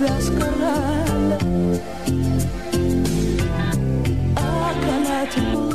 Mascarada Acá la